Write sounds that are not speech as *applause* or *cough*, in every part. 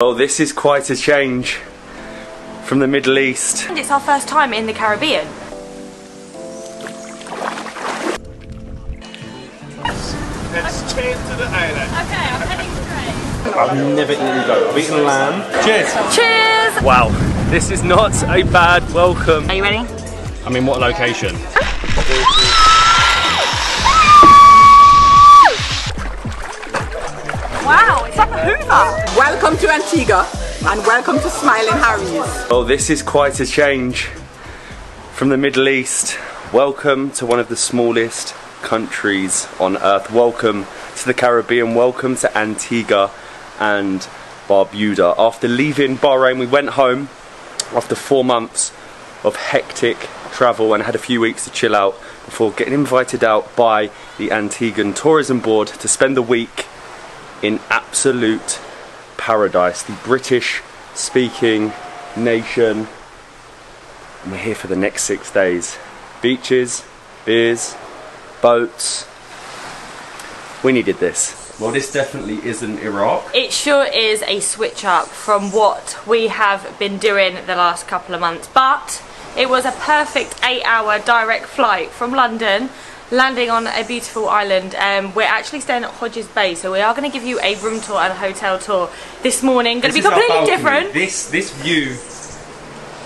Oh, this is quite a change from the Middle East. And it's our first time in the Caribbean. Let's change to the island. Okay, I'm heading straight. I've never eaten goat. I've eaten lamb. Cheers. Cheers! Wow, this is not a bad welcome. Are you ready? I mean, what location? Wow, Hoover. Welcome to Antigua and welcome to Smiling Harry's. Oh, this is quite a change from the Middle East. Welcome to one of the smallest countries on earth. Welcome to the Caribbean. Welcome to Antigua and Barbuda. After leaving Bahrain, we went home after four months of hectic travel and had a few weeks to chill out before getting invited out by the Antiguan Tourism Board to spend the week in absolute paradise. The British speaking nation. And we're here for the next six days. Beaches, beers, boats. We needed this. Well, this definitely isn't Iraq. It sure is a switch up from what we have been doing the last couple of months, but it was a perfect eight hour direct flight from London landing on a beautiful island. Um, we're actually staying at Hodges Bay, so we are going to give you a room tour and a hotel tour this morning. Going to be This is our completely different. This this view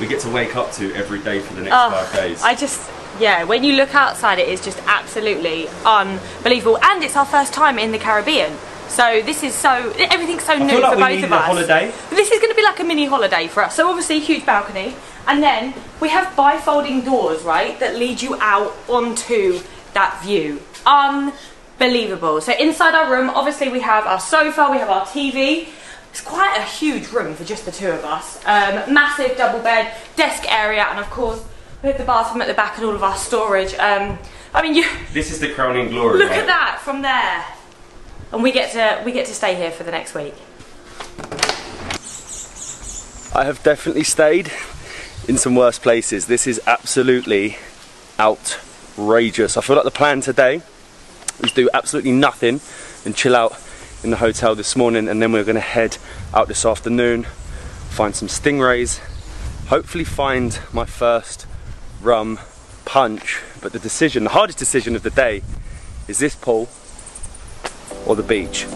we get to wake up to every day for the next Oh, five days. I just, yeah, when you look outside, it is just absolutely unbelievable. And it's our first time in the Caribbean. So this is so, everything's so new feel like for both of us. holiday. This is going to be like a mini holiday for us. So obviously, huge balcony. And then we have bifolding doors, right, that lead you out onto that view. Unbelievable. So inside our room, obviously we have our sofa, we have our TV. It's quite a huge room for just the two of us. Um, massive double bed, desk area, and of course we have the bathroom at the back and all of our storage. Um, I mean, you *laughs* this is the crowning glory. look right? at that from there, and we get to we get to stay here for the next week. I have definitely stayed in some worse places. This is absolutely outrageous. I feel like the plan today is do absolutely nothing and chill out in the hotel this morning and then we're going to head out this afternoon, find some stingrays, hopefully find my first rum punch. But the decision, the hardest decision of the day is this pool or the beach.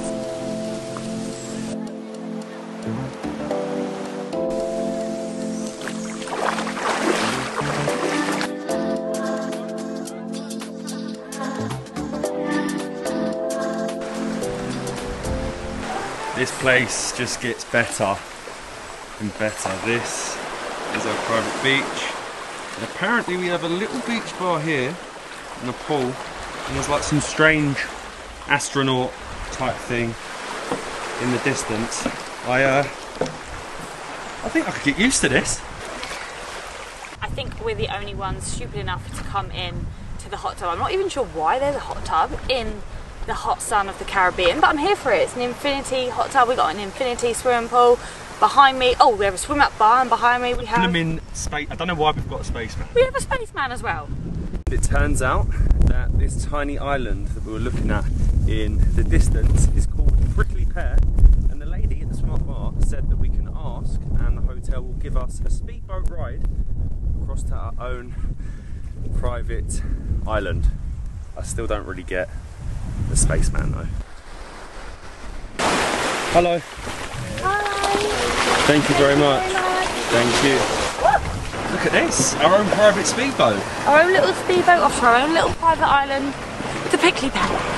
Place just gets better and better. This is our private beach. And apparently we have a little beach bar here and a pool. And there's like some strange astronaut type thing in the distance. I uh I think I could get used to this. I think we're the only ones stupid enough to come in to the hot tub. I'm not even sure why there's a hot tub in the hot sun of the Caribbean, but I'm here for it. It's an infinity hot tub. We got an infinity swimming pool behind me. Oh, we have a swim up bar, and behind me we have I'm in space. I don't know why we've got a spaceman. we have a spaceman as well. It turns out that this tiny island that we were looking at in the distance is called Prickly Pear, and the lady at the Smart Bar said that we can ask, and the hotel will give us a speedboat ride across to our own private island. I still don't really get the spaceman though. Hello. Hi. Thank you very much. Thank you. Look at this, our own private speedboat. Our own little speedboat off our own little private island, the Prickly Pear.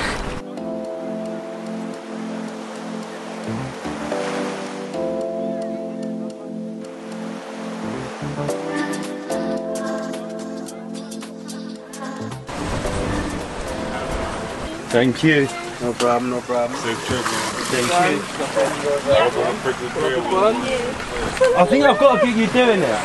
Thank you. No problem, no problem. Thank you. I think I've got to get you doing it.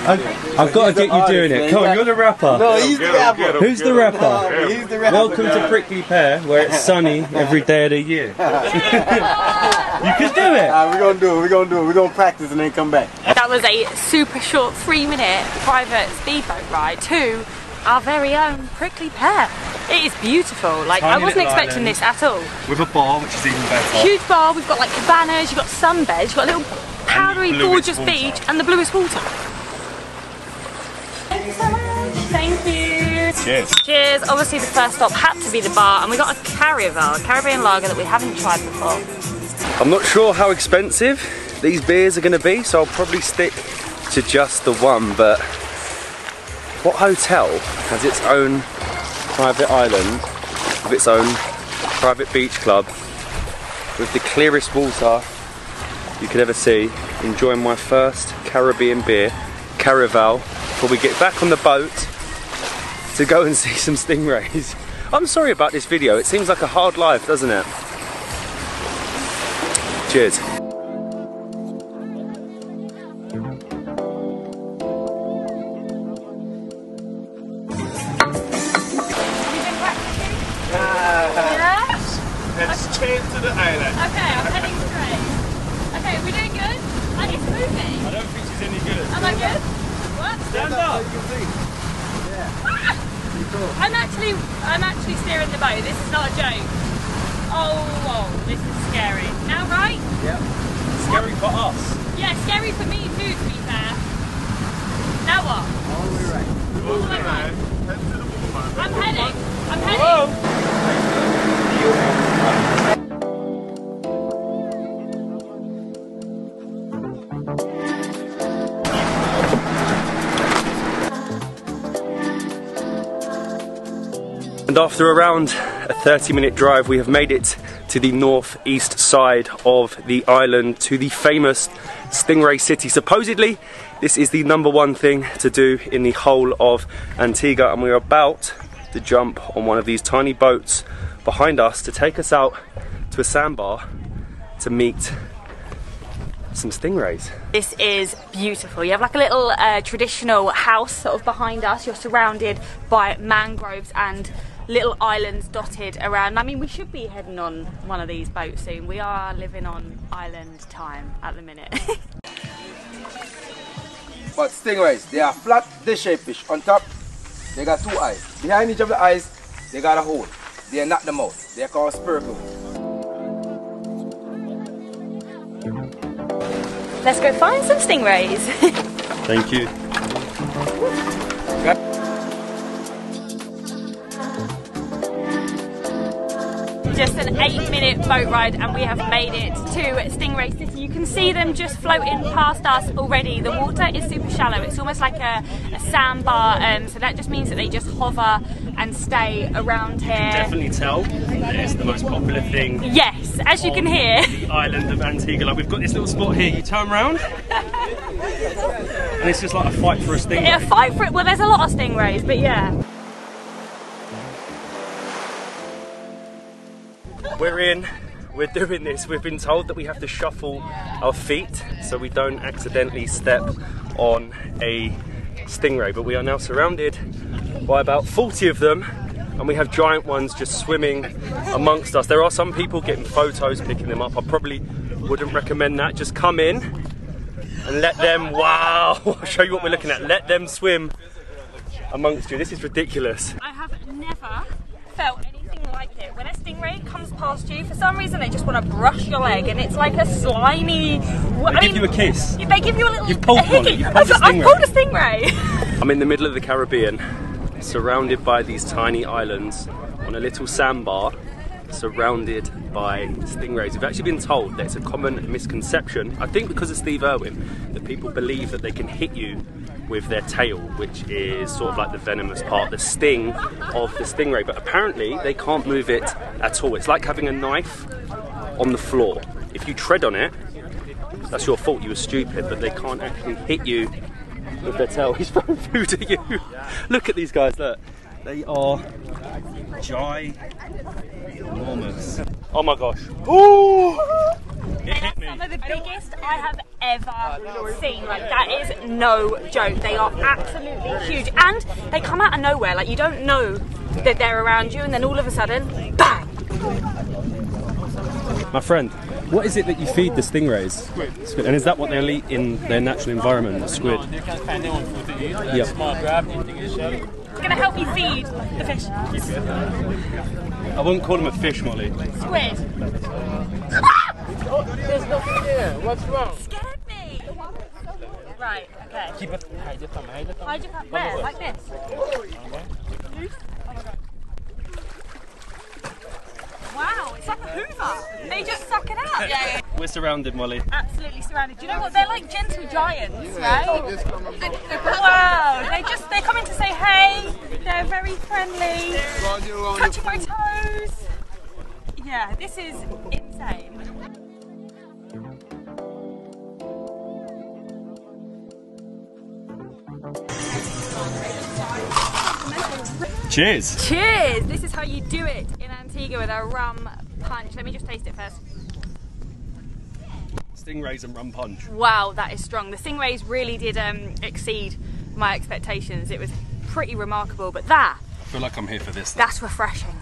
I, I've got to get you doing it. Come on, you're the rapper. No, he's the rapper. Who's the rapper? He's the rapper. Welcome to Prickly Pear, where it's sunny every day of the year. *laughs* you can do it. Uh, we're gonna do it. We're gonna do it. We're gonna practice and then come back. That was a super short three minute private speedboat ride to our very own Prickly Pear. It is beautiful. Like I wasn't expecting island. this at all. With a bar, which is even better. Huge bar. We've got like cabanas. You've got sunbeds. You've got a little powdery, gorgeous water. beach, and the bluest water. Thank you so much. Thank you. Cheers. Cheers. Obviously, the first stop had to be the bar, and we got a Caravel, a Caribbean lager that we haven't tried before. I'm not sure how expensive these beers are going to be, so I'll probably stick to just the one. But what hotel has its own private island with its own private beach club with the clearest water you could ever see? Enjoying my first Caribbean beer, Caraval, before we get back on the boat to go and *laughs* see some stingrays. I'm sorry about this video. It seems like a hard life, doesn't it? Cheers. Change to the island. Okay, I'm heading straight. Okay, we're doing good? Like, it's moving. I don't think she's any good. Am I good? What? Stand up. Ah! I'm actually, I'm actually steering the boat. This is not a joke. Oh, whoa, this is scary. Now, right? Yep. Scary for us. Yeah, scary for me too, to be fair. Now what? All the way right. All the way right. Head to the water. I'm heading. I'm heading. After around a 30 minute drive, we have made it to the northeast side of the island to the famous Stingray City. Supposedly, this is the number one thing to do in the whole of Antigua, and we're about to jump on one of these tiny boats behind us to take us out to a sandbar to meet some stingrays. This is beautiful. You have like a little uh, traditional house sort of behind us. You're surrounded by mangroves and little islands dotted around. I mean, we should be heading on one of these boats soon. We are living on island time at the minute. *laughs* But stingrays, they are flat dish-shaped fish. On top, they got two eyes. Behind each of the eyes, they got a hole. They are not the mouth. They are called spiracles. Let's go find some stingrays. *laughs* Thank you. Just an eight minute boat ride and we have made it to Stingray City. You can see them just floating past us already. The water is super shallow. It's almost like a, a sandbar um, so that just means that they just hover and stay around here. Definitely tell that it's the most popular thing Yes, as you can hear. the island of Antigua. Like we've got this little spot here. You turn around, *laughs* and it's just like a fight for a stingray. Yeah, fight for it. Well, there's a lot of stingrays, but yeah. We're in. We're doing this. We've been told that we have to shuffle our feet so we don't accidentally step on a stingray. But we are now surrounded by about 40 of them, and we have giant ones just swimming amongst us. There are some people getting photos, picking them up. I probably wouldn't recommend that. Just come in and let them. Wow! *laughs* I'll show you what we're looking at. Let them swim amongst you. This is ridiculous. I have never felt it. When stingray comes past you, for some reason they just want to brush your leg, and it's like a slimy. They give you a kiss. They give you a little. You've pulled a one, hickey. you've pulled a I've, I've pulled a stingray. *laughs* I'm in the middle of the Caribbean, surrounded by these tiny islands on a little sandbar, surrounded by stingrays. We've actually been told that it's a common misconception, I think because of Steve Irwin, that people believe that they can hit you with their tail, which is sort of like the venomous part, the sting of the stingray. But apparently they can't move it at all. It's like having a knife on the floor. If you tread on it, that's your fault, you were stupid, but they can't actually hit you with their tail. *laughs* He's throwing food at you. Look at these guys, look. They are ginormous. Oh my gosh. Ooh! It hit me. Some of the biggest I have ever seen. Like that is no joke. They are absolutely huge, and they come out of nowhere. Like you don't know that they're around you, and then all of a sudden, bang! My friend, what is it that you feed the stingrays? Squid. And is that what they'll eat in their natural environment, the squid? You can find them on food to eat, like Yeah. small crab, eating a shell. gonna help me feed the fish. I wouldn't call them a fish, Molly. Squid. Uh, There's nothing there. What's wrong? Scared me. Right. Okay. Keep it. Hide your thumb. Hide your thumb. Hide your thumb. Where? Like this. Wow, it's like a Hoover. They just suck it up. Yeah, We're surrounded, Molly. absolutely surrounded. Do you know what? They're like gentle giants, right? Wow, they just they come in to say hey. They're very friendly. Touching my toes. Yeah, this is insane. Cheers. Cheers! This is how you do it in Antigua with a rum punch. Let me just taste it first. Stingrays and rum punch. Wow, that is strong. The stingrays really did um, exceed my expectations. It was pretty remarkable, but that, I feel like I'm here for this. that's refreshing.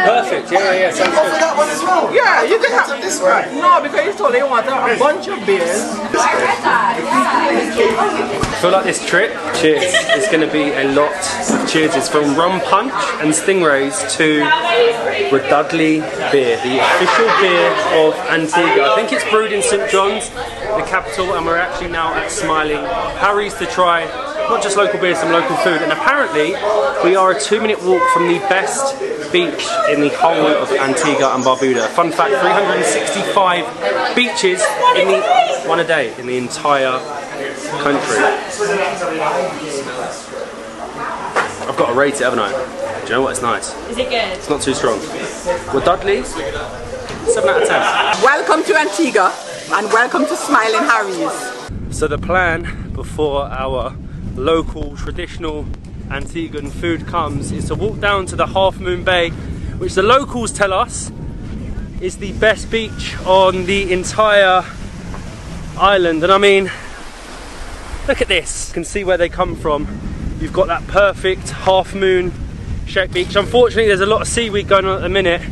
Perfect. Yeah, yeah, yeah. Sounds good. Yeah, you can have this one. No, because you told you want a bunch of beers. I feel like this trip, cheers, is going to be a lot of cheerses from rum punch and stingrays to Wadadli beer, the official beer of Antigua. I think it's brewed in St John's, the capital, and we're actually now at Smiling Harry's to try not just local beer, some local food. And apparently, we are a two-minute walk from the best beach in the whole of Antigua and Barbuda. Fun fact: 365 beaches in the one a day in the entire country. I've got to rate it, haven't I? Do you know what? It's nice. Is it good? It's not too strong. Wadadli, 7 out of 10. Welcome to Antigua and welcome to Smiling Harry's. So the plan before our local traditional Antiguan food comes is to walk down to the Half Moon Bay, which the locals tell us is the best beach on the entire island. And I mean, look at this. You can see where they come from. You've got that perfect half moon shaped beach. Unfortunately, there's a lot of seaweed going on at the minute.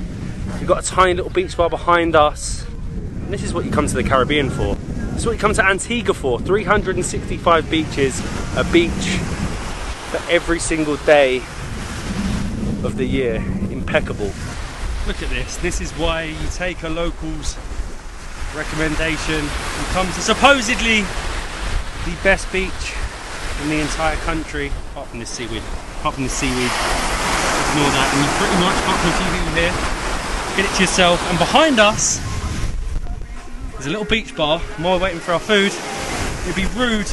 You've got a tiny little beach bar behind us. And this is what you come to the Caribbean for. This is what you come to Antigua for. 365 beaches, a beach for every single day of the year. Impeccable. Look at this. This is why you take a local's recommendation and come to supposedly the best beach in the entire country, apart from this seaweed. Apart from the seaweed, ignore that. And you pretty much, from a few people here, get it to yourself. And behind us, there's a little beach bar. While we're waiting for our food, it'd be rude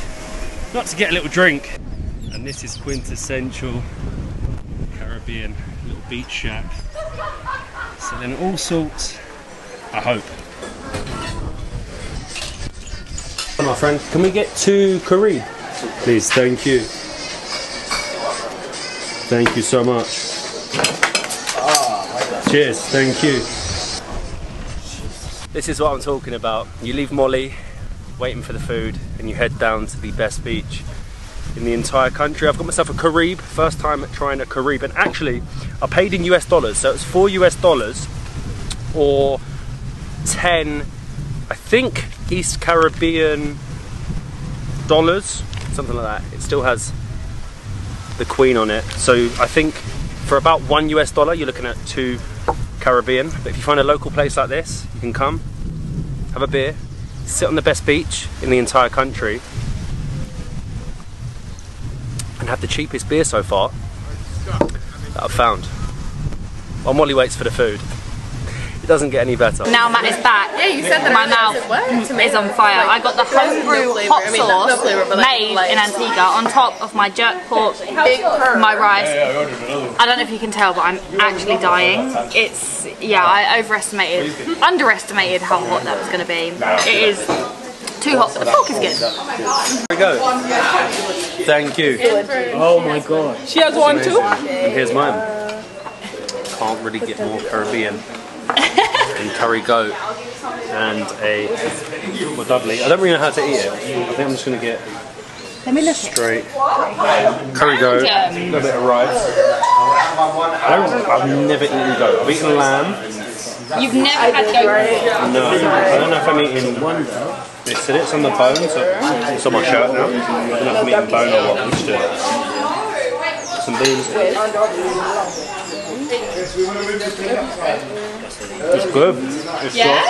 not to get a little drink. And this is quintessential Caribbean little beach shack. Selling all sorts, I hope. My friend, can we get two curry? Please, thank you. Thank you so much. Cheers, thank you. This is what I'm talking about. You leave Molly waiting for the food and you head down to the best beach in the entire country. I've got myself a Carib, first time trying a Carib, and actually I paid in US dollars, so it's four US dollars or 10, I think, East Caribbean dollars, something like that. It still has the Queen on it, so I think for about one US dollar, you're looking at two Caribbean. But if you find a local place like this, you can come, have a beer, sit on the best beach in the entire country, and have the cheapest beer so far that I've found. While Molly waits for the food. It doesn't get any better. Now Matt is back. Yeah, you said that. My mouth is on fire. I got the homebrew hot I mean, no sauce flavour, like- made like- in Antigua on top of my jerk pork, my rice. I don't know if you can tell, but I'm actually dying. It's yeah, I overestimated, underestimated how hot that was going to be. It is too hot, but the pork is good. Here we go. Thank you. Oh my god. She has one too? And here's mine. Can't really get more Caribbean than *laughs* curry goat and a Wadadli. I don't really know how to eat it. I think I'm just gonna get Let me look straight curry goat, a little bit of rice. I don't, I've never eaten goat. I've eaten lamb, You've never had goat. No, I don't know if I'm eating one. It's, it's on the bone, so it's on my shirt now. I don't know if I'm eating bone or what. Let's do it. Some beans. It's good. It's Yeah?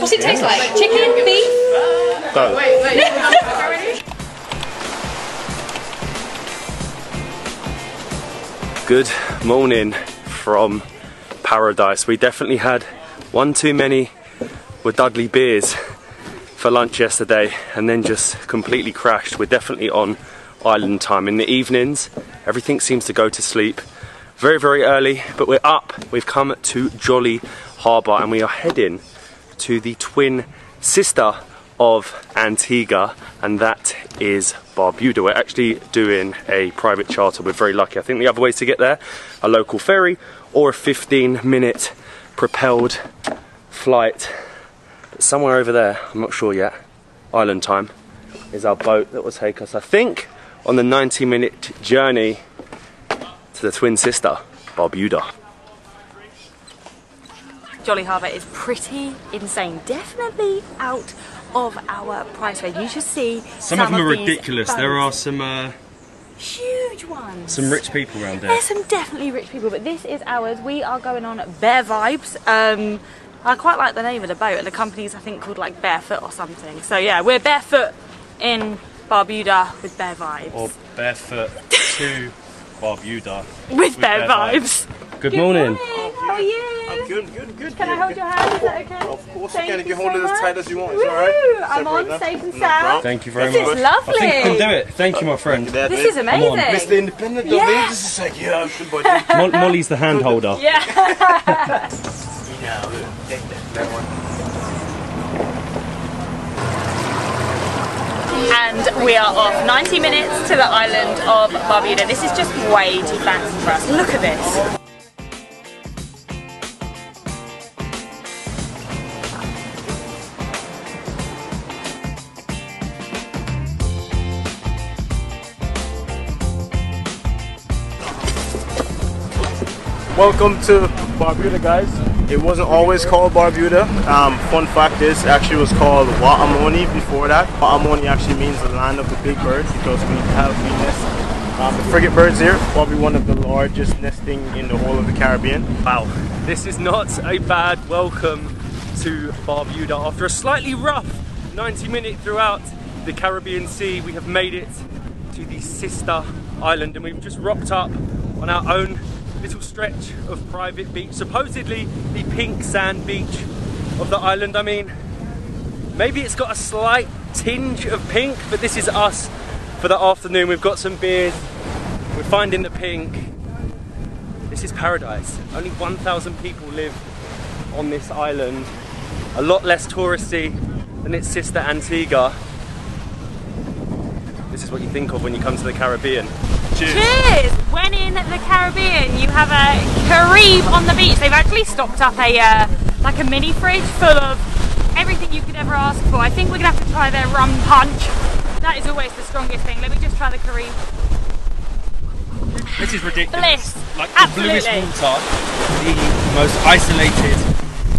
What's it taste like? Chicken, beef? Goat. *laughs* Good morning from paradise. We definitely had one too many Wadadli beers for lunch yesterday and then just completely crashed. We're definitely on island time. In the evenings, everything seems to go to sleep very, very early, but we're up. We've come to Jolly Harbour and we are heading to the twin sister of Antigua, and that is Barbuda. We're actually doing a private charter. We're very lucky. I think the other ways to get there a local ferry or a 15 minute propelled flight. But somewhere over there, I'm not sure yet, island time, is our boat that will take us, I think, on the 90 minute journey to the twin sister, Barbuda. Jolly Harbour is pretty insane. Definitely out of our price range. You should see Some, of them are these ridiculous. There are some uh, huge ones. some rich people around there. There's some definitely rich people, but this is ours. We are going on Bear Vibes. Um, I quite like the name of the boat, and the company's I think called like Barefoot or something. So yeah, we're barefoot in Barbuda with Bear Vibes. Or barefoot *laughs* to Barbuda. with Bear, Bear Vibes. Vibes. Good morning. How are you? I'm good, good, good. Can I hold your hand? Is that okay? Of course Thank you can. If you you hold so it as tight as you want, it's alright. I'm on them. safe and sound. Thank you very This much. This is lovely. I think we can lovely. do it. Thank you, my friend. That This is amazing. Mr. Independent, though, Yeah. yeah. Just a sec. Yeah, good boy. Mo- Molly's the hand holder. *laughs* Yeah. *laughs* and we are off 90 minutes to the island of Barbuda. This is just way too fancy for us. Look at this. Welcome to Barbuda, guys. It wasn't always called Barbuda. Um, fun fact is, actually was called Wa'omoni before that. Wa'omoni actually means the land of the big birds because we have we nest um, the frigate birds here, probably one of the largest nesting in the whole of the Caribbean. Wow, this is not a bad welcome to Barbuda. After a slightly rough 90 minute throughout the Caribbean Sea, we have made it to the sister island and we've just rocked up on our own little stretch of private beach, supposedly the pink sand beach of the island. I mean, maybe it's got a slight tinge of pink, but this is us for the afternoon. We've got some beers, we're finding the pink. This is paradise. Only 1,000 people live on this island. A lot less touristy than its sister Antigua. This is what you think of when you come to the Caribbean. Cheers. Cheers! When in the Caribbean, you have a Carib on the beach. They've actually stocked up a uh, like a mini fridge full of everything you could ever ask for. I think we're gonna have to try their rum punch. That is always the strongest thing. Let me just try the Carib. This is ridiculous. Bliss. Like the bluest Absolutely. water, the most isolated.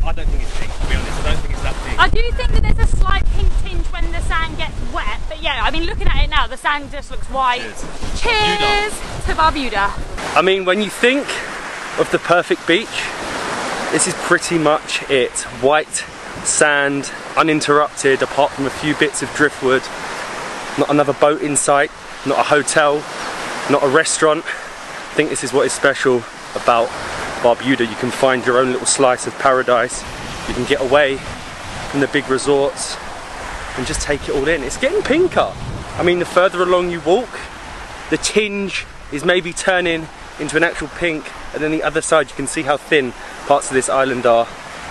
I don't think it's pink, to be honest. I don't think it's that pink. I do think that there's a slight pink when the sand gets wet, but yeah, I mean, looking at it now, the sand just looks white. Cheers to Barbuda. I mean, when you think of the perfect beach, this is pretty much it. White sand, uninterrupted, apart from a few bits of driftwood. Not another boat in sight, not a hotel, not a restaurant. I think this is what is special about Barbuda. You can find your own little slice of paradise. You can get away from the big resorts and just take it all in. It's getting pinker. I mean, the further along you walk, the tinge is maybe turning into an actual pink and then the other side you can see how thin parts of this island are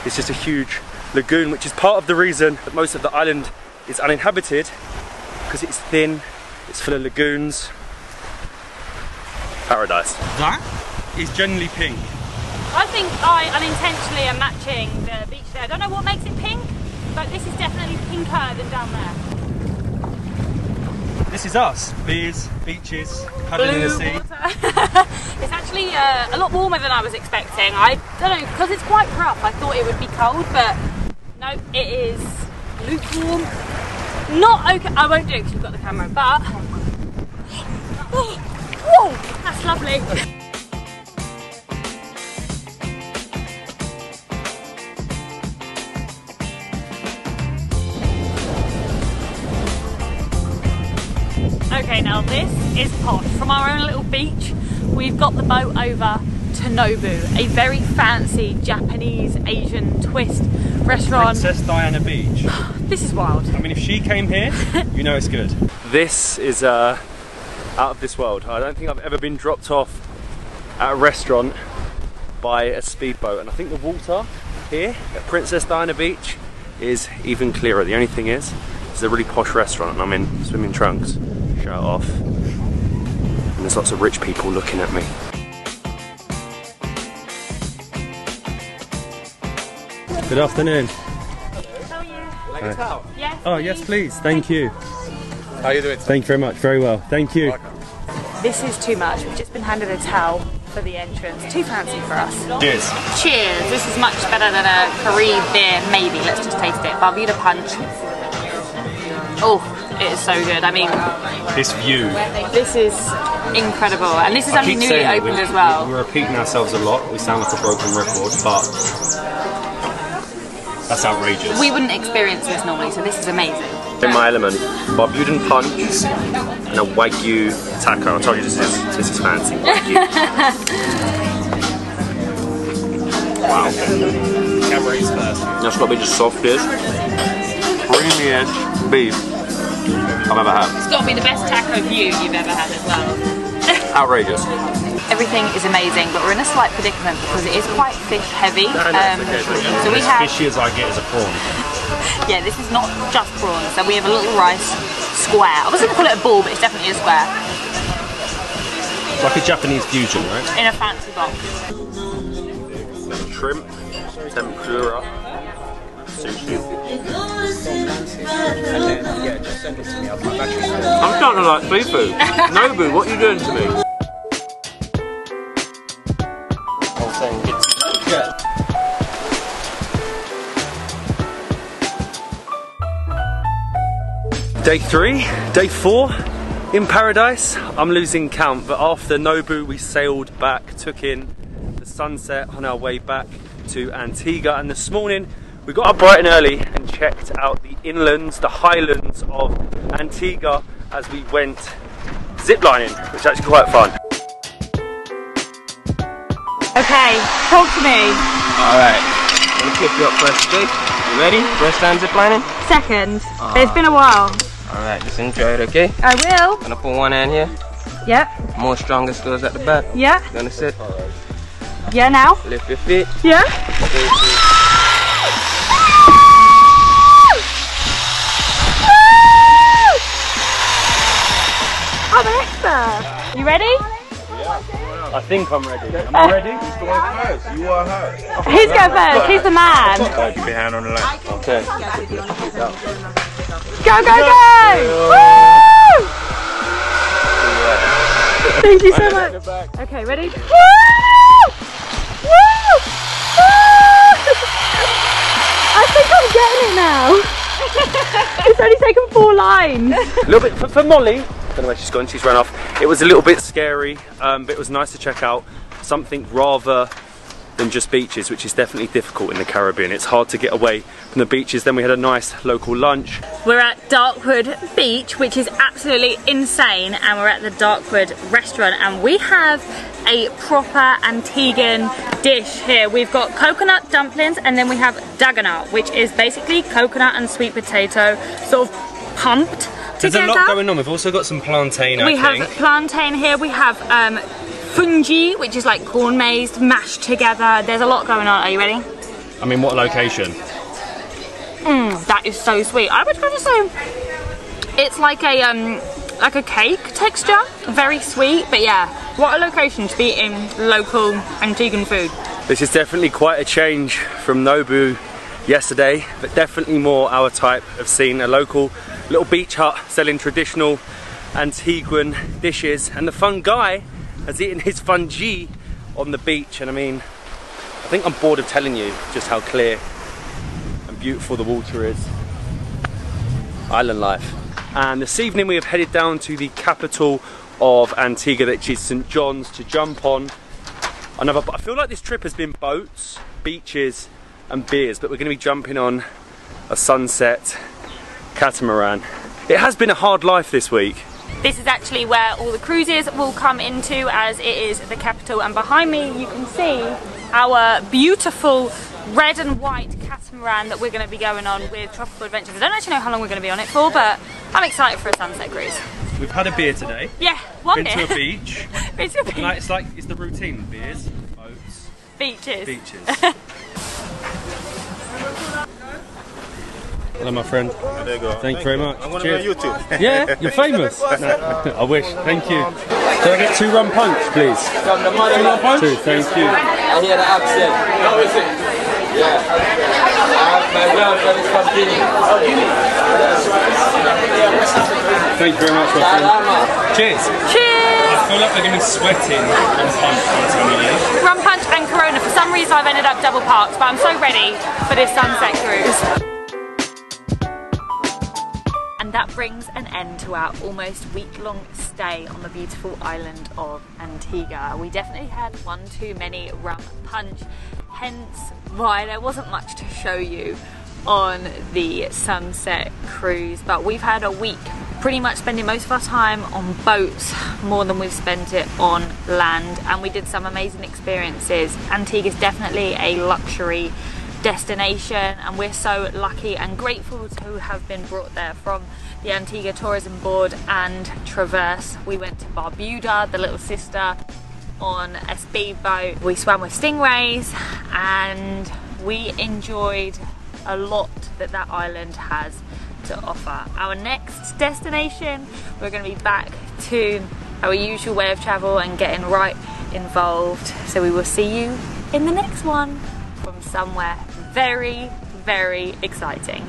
it's just a huge lagoon which is part of the reason that most of the island is uninhabited because it's thin it's full of lagoons paradise that is generally pink I think I unintentionally am matching the beach there. I don't know what makes it pink, but this is definitely pinker than down there. this is us. Beers, beaches, paddling in the sea. *laughs* it's actually uh, a lot warmer than I was expecting. I don't know, because it's quite rough, I thought it would be cold, but no, it is lukewarm. Not okay, I won't do it because you've got the camera, but. *gasps* Oh, whoa, that's lovely. Okay, now this is posh. From our own little beach, we've got the boat over to Nobu, a very fancy Japanese Asian twist restaurant. Princess Diana Beach. *sighs* This is wild. I mean, if she came here, you know it's good. *laughs* This is uh, out of this world. I don't think I've ever been dropped off at a restaurant by a speedboat, and I think the water here at Princess Diana Beach is even clearer. The only thing is, it's a really posh restaurant, and I'm in swimming trunks, shirt off, and there's lots of rich people looking at me. Good afternoon. Yes. Oh yes, please. Thank you. How are you doing? Thank you very much. Very well. Thank you. This is too much. We've just been handed a towel for the entrance. Too fancy for us. Cheers. Cheers. This is much better than a Carib beer, maybe. Let's just taste it. Barbuda Punch. Oh, it is so good. I mean, This view. this is incredible. And this is only newly opened as well. We're repeating ourselves a lot. We sound like a broken record, but that's outrageous. We wouldn't experience this normally, so this is amazing. in my element, Barbudan punch and a wagyu taco. I told you this is this is fancy. Wagyu. *laughs* wow. That's got to be the softest, creamiest beef I've ever had. It's got to be the best taco view you've ever had as well. *laughs* Outrageous. Everything is amazing, but we're in a slight predicament because it is quite fish heavy. Um, so we as have, fishy as I get as a prawn. *laughs* yeah, this is not just prawns. So we have a little rice square. I was going to call it a ball, but it's definitely a square It's like a Japanese fusion, right? in a fancy box. Shrimp, tempura, I'm starting to like seafood. Nobu, what are you doing to me? Day three, day four in paradise. I'm losing count, but after Nobu, we sailed back, took in the sunset on our way back to Antigua, and this morning we got up bright and early and checked out the inlands, the highlands of Antigua as we went ziplining, which is actually quite fun. Okay, talk to me. Alright, I'm gonna pick you up first, okay? You ready? First time ziplining? Second. Ah. It's been a while. Alright, just enjoy it, okay? I will. Gonna put one hand here. Yep. More strongest goes at the back. Yeah. Gonna sit, Yeah. Now. lift your feet. Yeah. I'm an expert. You ready? Yeah. I think I'm ready. Am I ready? You are her. Who's going first? Who's the man? Keep your hand on the line. Okay. Go, go, go! Woo! Thank you so much. Okay, ready? Woo! Woo! Woo! I think I'm getting it now. *laughs* it's only taken four lines. A little bit for, for Molly. Don't know where she's gone. She's run off. It was a little bit scary, um, but it was nice to check out something rather than just beaches, which is definitely difficult in the Caribbean. It's hard to get away from the beaches. Then we had a nice local lunch. We're at Darkwood Beach, which is absolutely insane, and we're at the Darkwood restaurant, and we have a proper Antiguan dish here. We've got coconut dumplings, and then we have ducana, which is basically coconut and sweet potato, sort of pumped There's together. a lot going on. We've also got some plantain. I we have think. plantain here. We have um, fungi, which is like corn maze mashed together. There's a lot going on. Are you ready? I mean, what location? That is so sweet. I would go of say it's like a um like a cake texture, very sweet. But yeah, what a location to be in local Antiguan food. This is definitely quite a change from Nobu yesterday, but definitely more our type of scene. A local little beach hut selling traditional Antiguan dishes, and the fun guy has eaten his fungi on the beach. And I mean, I think I'm bored of telling you just how clear and beautiful the water is. Island life. And this evening we have headed down to the capital of Antigua, which is St John's, to jump on another. I feel like this trip has been boats, beaches, and beers, but we're going to be jumping on a sunset catamaran. It has been a hard life this week. This is actually where all the cruises will come into as it is the capital and behind me you can see our beautiful red and white catamaran that we're going to be going on with Tropical Adventures. I don't actually know how long we're going to be on it for but I'm excited for a sunset cruise. We've had a beer today. Yeah, one Been beer. to a beach. *laughs* Been to a beach. like, it's like it's the routine. Beers, boats, Beaches. beaches. *laughs* Hello, my friend. There you go. Thank you very much. I'm Cheers. be on YouTube. Yeah, you're famous. *laughs* No, I wish. Thank you. Can I get two rum punch, please? From the Two rum punch. Two. Thank you. I hear the accent. How is it? Yeah. My girlfriend is from Guinea. Thank you very much, my friend. Cheers. Cheers! I feel like we're going to be sweating rum punch by the time. Rum Punch and Corona. For some reason I've ended up double parked but I'm so ready for this sunset cruise. That brings an end to our almost week-long stay on the beautiful island of Antigua. We definitely had one too many rum punch, hence why there wasn't much to show you on the sunset cruise. But we've had a week pretty much spending most of our time on boats more than we've spent it on land and we did some amazing experiences. Antigua is definitely a luxury destination and we're so lucky and grateful to have been brought there from the Antigua Tourism Board and Traverse. We went to Barbuda, the little sister, on a speedboat. We swam with stingrays and we enjoyed a lot that that island has to offer. Our next destination, we're going to be back to our usual way of travel and getting right involved. So we will see you in the next one from somewhere very, very exciting.